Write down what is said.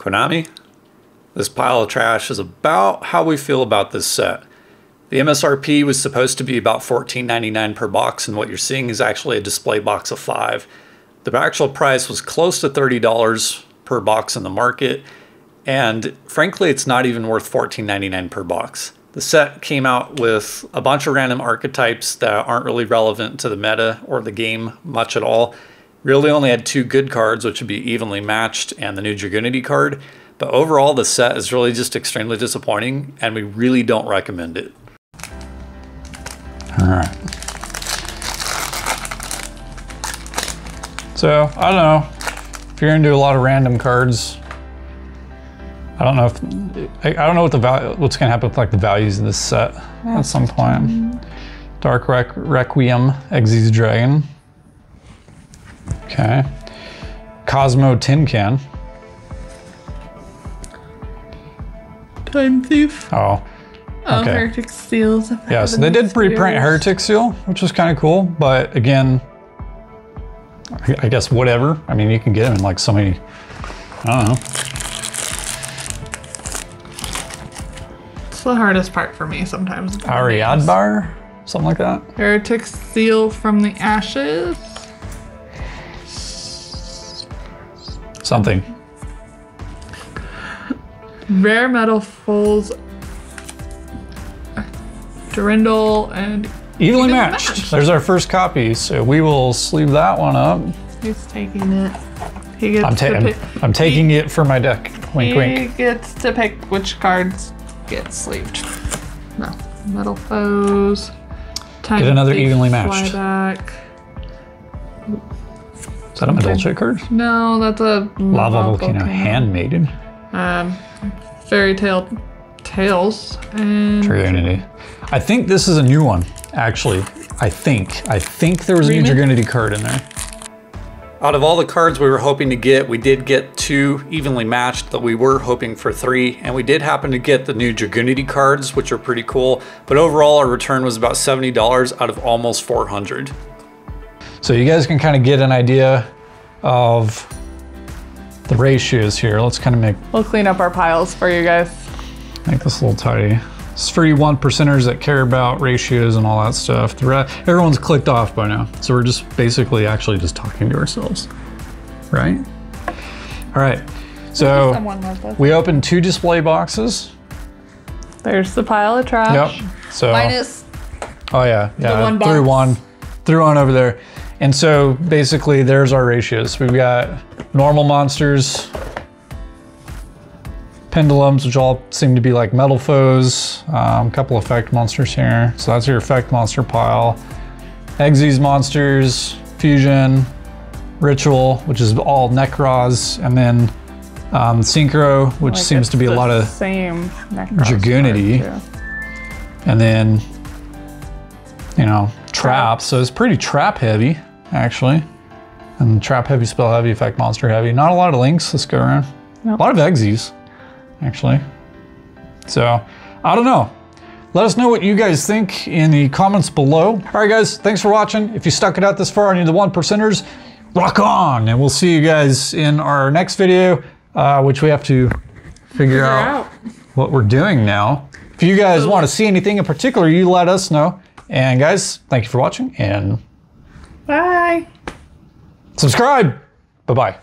Konami, this pile of trash is about how we feel about this set. The MSRP was supposed to be about $14.99 per box, and what you're seeing is actually a display box of five. The actual price was close to $30 per box in the market, and frankly, it's not even worth $14.99 per box. The set came out with a bunch of random archetypes that aren't really relevant to the meta or the game much at all. Really only had two good cards, which would be evenly matched, and the new Dragunity card. But overall, the set is really just extremely disappointing, and we really don't recommend it. All right. So, I don't know. If you're into a lot of random cards, I don't know if I, I don't know what the value what's gonna happen with like the values in this set at some point. Dark Requ Requiem, Xyz Dragon. Okay. Cosmo Tin Can. Time Thief. Oh. Oh, Okay. Hieratic Seals. Yeah, so they did reprint. Hieratic Seal, which was kind of cool, but again, I- I guess whatever. I mean, you can get them in like so many, I don't know. It's the hardest part for me sometimes. Ariadbar, something like that. Hieratic Seal from the Ashes. Something. Rare Metal Foes. Durandal and Evenly Evenly matched. matched. There's our first copy, so we will sleeve that one up. he's taking it. He gets I'm, ta- to I'm. I'm taking it for my deck. Wink, he wink. gets to pick which cards get sleeved. No. Metal Foes. Time Get another evenly matched. Flyback. Is that a Madolche card? No, that's a Lava Volcano Handmaiden. Um, Fairy Tale Tales and Dragunity. I think this is a new one, actually. I think. I think there was a new Remake? Dragunity card in there. Out of all the cards we were hoping to get, we did get two evenly matched, but we were hoping for three, and we did happen to get the new Dragunity cards, which are pretty cool. But overall, our return was about $70 out of almost 400. So you guys can kind of get an idea of the ratios here. Let's kind of make, We'll clean up our piles for you guys. make this a little tidy. It's for you one percenters that care about ratios and all that stuff. The re- everyone's clicked off by now. So we're just basically actually just talking to ourselves, right? All right. So Someone with us. we opened two display boxes. There's the pile of trash. Yep. So Minus Oh yeah, yeah. one threw box. one, through one over there, and so basically there's our ratios. We've got normal monsters, pendulums, which all seem to be like metal foes. Um, a couple effect monsters here. So that's your effect monster pile. Xyz monsters, fusion, ritual, which is all Nekroz, and then um, synchro, which Like, seems to be a lot of same Dragunity. and then you know trap so it's pretty trap heavy actually. And trap heavy spell heavy effect monster heavy. Not a lot of links this go around. Nope. a lot of Xyz actually. So i don't know. Let us know what you guys think in the comments below. All right guys thanks for watching. If you stuck it out this far and you're the one percenters rock on. And we'll see you guys in our next video uh, which we have to figure out out. what we're doing now. If you guys want to see anything in particular, you let us know. And guys, thank you for watching and Bye. subscribe. Bye bye.